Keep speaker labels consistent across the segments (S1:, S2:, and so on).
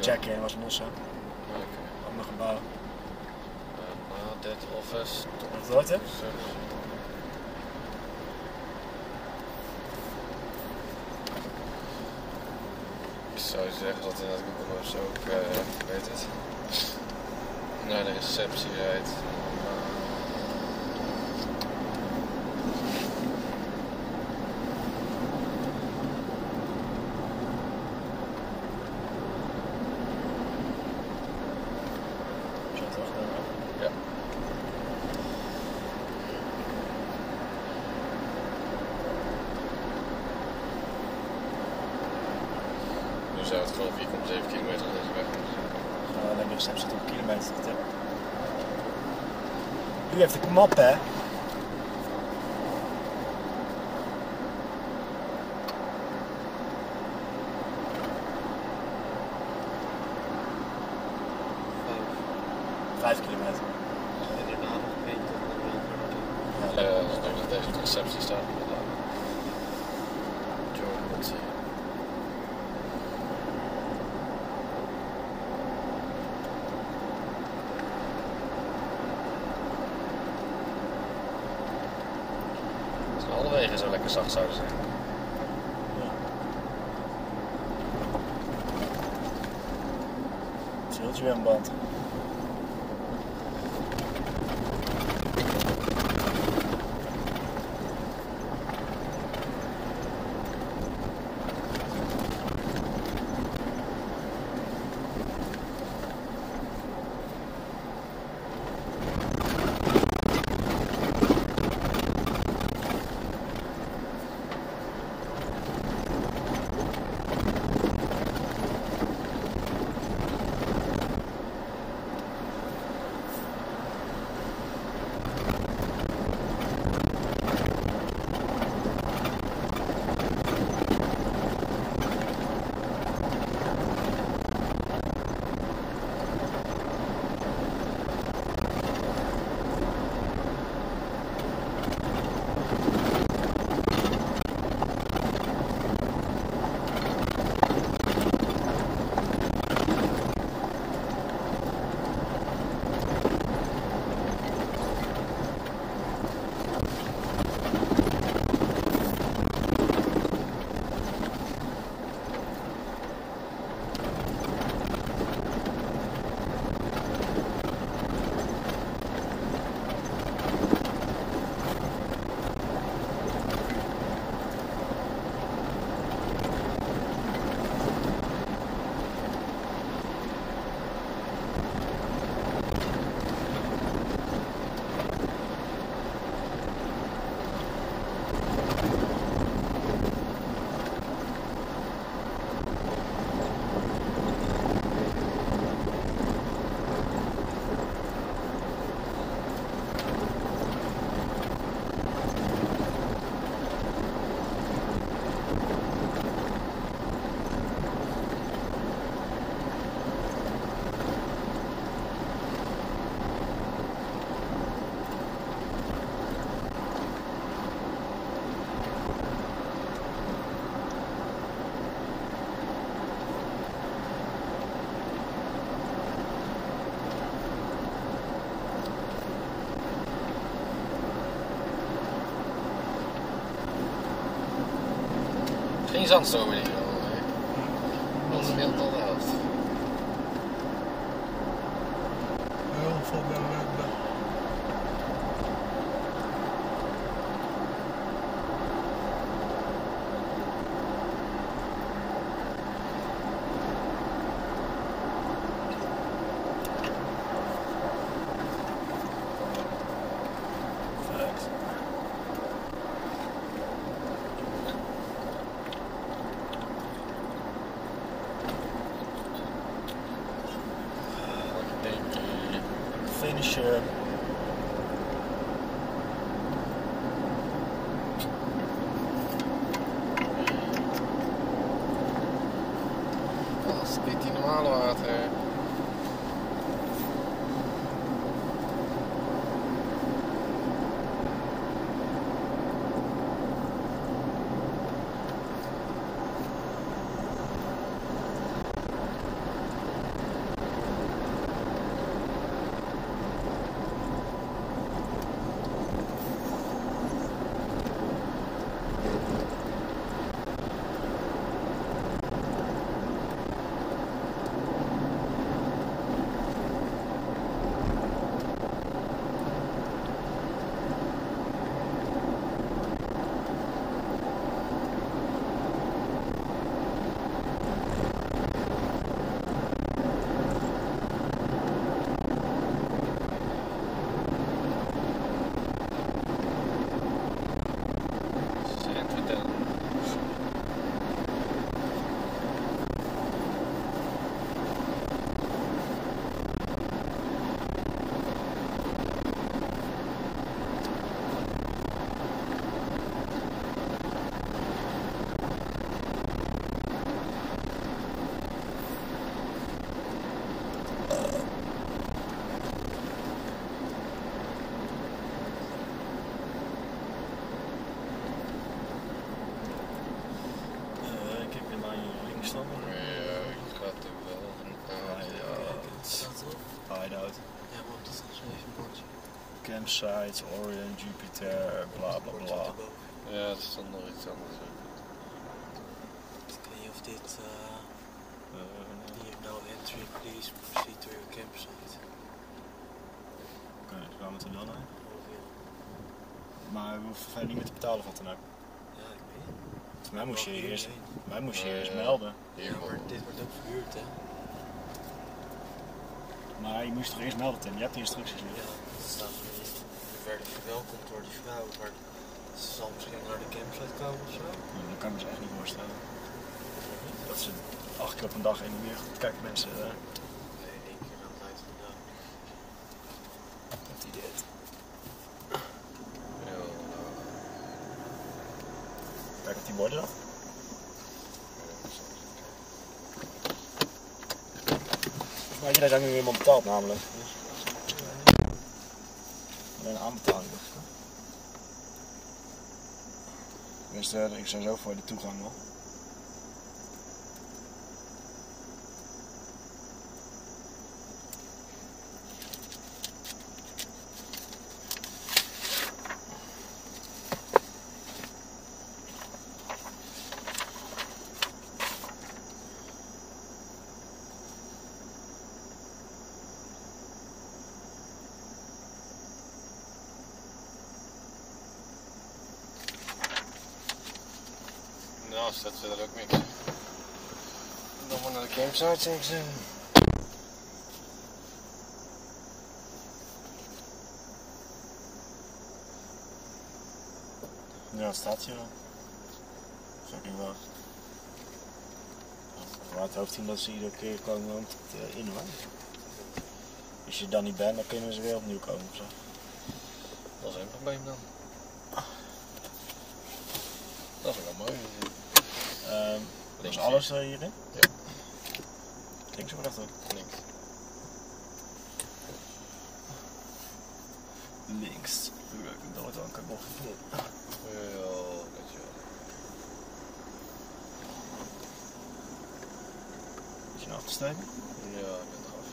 S1: checken in was losse.
S2: Oké.
S1: Ander gebouw.
S2: Na dit office.
S1: Wat wordt het?
S2: Zes. Ik zou zeggen dat inderdaad Google Maps ook, eh weet het, naar de receptie rijdt.
S1: Zo toch? dan-
S2: Ja. Nu zou het gewoon 4,7 kilometer deze weg.
S1: We naar de receptie tot kilometer tippen. U heeft de map hè? Vijf kilometer.
S3: En daarna nog Wilder.
S1: Ja,
S2: Eh, ik denk dat deze op de receptie staat. Jordan moet zien. Als alle wegen zo lekker zacht zouden zijn.
S1: Zult je weer een band.
S2: Zandstorm hier. Dat scheelt al de helft. Yeah.
S1: Hideout.
S3: Ja, maar dat is even een bordje.
S1: Campsites, Orion, Jupiter, bla bla bla.
S2: Ja, er stond nog iets anders op.
S3: Ik weet niet of dit eh
S1: Eh,
S3: hier no entry, please proceed to your campsite.
S1: Oké, dus waar moeten we dan heen? Maar we hoeven verder niet meer te betalen wat dan ook.
S3: Ja, ik weet het.
S1: Mij moest je eerst,
S3: heen?
S1: mij moest je eerst melden.
S2: Hier,
S3: Ja, maar dit wordt ook verhuurd, hè?
S1: Maar je moest toch eerst melden, Tim? Je hebt die instructies niet.
S3: Ja, het staat er niet. We werden verwelkomd door die vrouw, maar ze zal misschien naar de campsite komen of zo.
S1: Dat kan ik me dus echt niet voorstellen. Dat ze acht keer op een dag in de weer Kijk mensen, eh,
S3: Nee, één keer aan het uitgedaan.
S1: dat idee.
S2: Ja, nou,
S1: Kijk op die borden dan. Daar ook niet iemand betaald namelijk. Alleen een aanbetaling. ik, hè? Tenminste, ik zou zo voor de toegang wel.
S2: Nou, staat verder ook niks. Dan maar naar de campsite, zou ik zeggen.
S1: Ja, het staat hier wel. Fucking wel. Maar het hoofdteam dat ze iedere keer komen om te inhouden. Als je dan niet bent, dan kunnen ze weer opnieuw komen of zo.
S2: Dat is een probleem dan. Dat is wel mooi.
S1: Dat
S2: Links
S1: is alles eh, hierin?
S2: Ja.
S1: Links of rechtop?
S2: Links.
S1: Links. Ik heb nooit aan kan nog
S2: Ja, dat je wel.
S1: Is je nou afgesteken?
S2: Ja, ik ben eraf.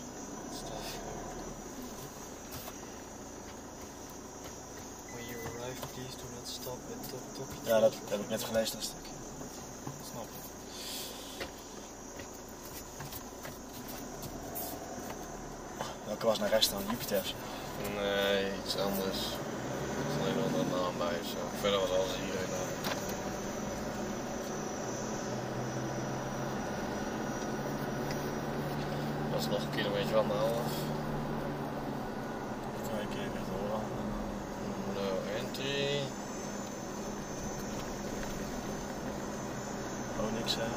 S3: When you arrive, please do not stop at Top Top.
S1: Ja, dat heb ik net gelezen, dat stukje. Was naar rechts dan? Jupiter?
S2: Nee, iets anders. Er is alleen wel een naam bij of zo. Verder was alles eh. Dat is nog een kilometer van de half.
S1: Twee keer weer door.
S2: No entry.
S1: Oh, niks hè.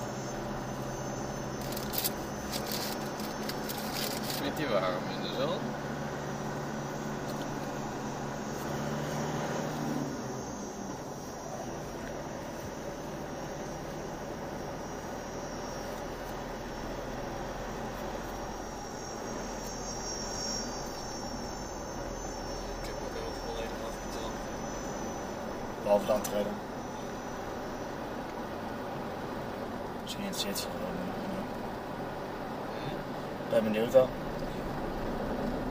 S2: Weet je waarom in de zon?
S3: Ik heb ook heel volledig afbetaald.
S1: Behalve de aantreden. Misschien ze wel. Ik ben benieuwd wel.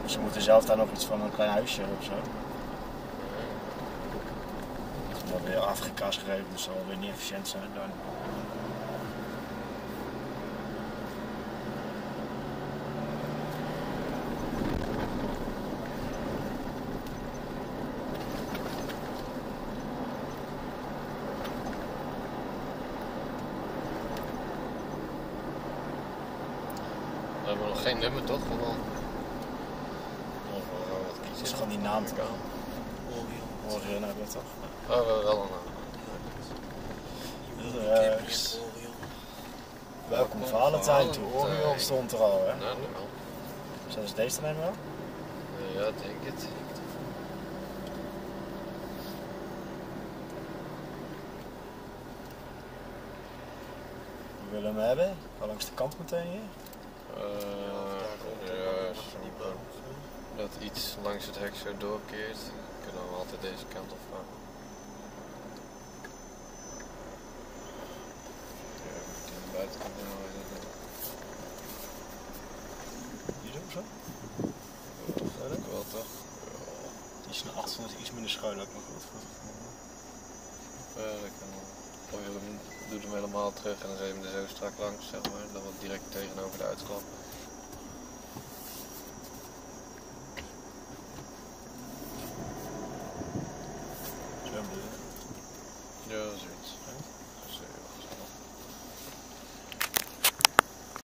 S1: Ze moeten zelf daar nog iets van een klein huisje of zo. Is wel weer Afrika's geregeld, dus zal weer niet efficiënt zijn. Dan.
S2: We hebben nog geen nummer toch? Of wel? Of wel wel
S1: gewoon die naam te komen.
S3: Orion.
S1: Hebben we toch?
S2: Oh, we wel een naam.
S3: Orion.
S1: Welkom Valentijn to. Orion stond er al hè.
S2: Nou, nu wel.
S1: Zijn ze deze dan wel?
S2: Eh, Ja, denk het.
S1: We willen hem hebben. Ga langs de kant meteen hier.
S2: Eh, dat iets langs het hek zo doorkeert, kunnen we altijd deze kant op gaan. Ja, de buitenkant Hier zo Dat zo? Wel toch?
S1: Die is naar achteren iets minder schuil, lijkt goed voor
S2: Ja, dat kan wel. Of je hem helemaal terug en dan zijn je hem er zo strak langs, zeg maar, dan wat direct tegenover de uitklap.